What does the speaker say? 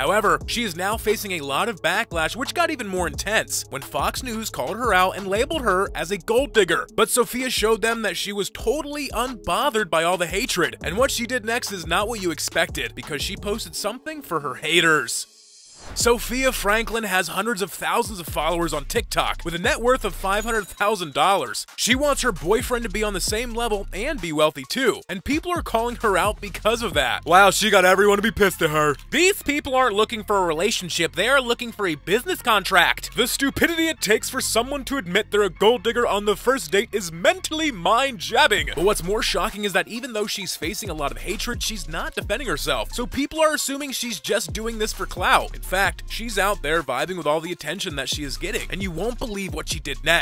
However, she is now facing a lot of backlash, which got even more intense when Fox News called her out and labeled her as a gold digger. But Sofia showed them that she was totally unbothered by all the hatred, and what she did next is not what you expected because she posted something for her haters. Sofia Franklin has hundreds of thousands of followers on TikTok with a net worth of $500,000. She wants her boyfriend to be on the same level and be wealthy too, and people are calling her out because of that. Wow, she got everyone to be pissed at her. These people aren't looking for a relationship, they are looking for a business contract. The stupidity it takes for someone to admit they're a gold digger on the first date is mentally mind-jabbing. But what's more shocking is that even though she's facing a lot of hatred, she's not defending herself. So people are assuming she's just doing this for clout. In fact, she's out there vibing with all the attention that she is getting, and you won't believe what she did next.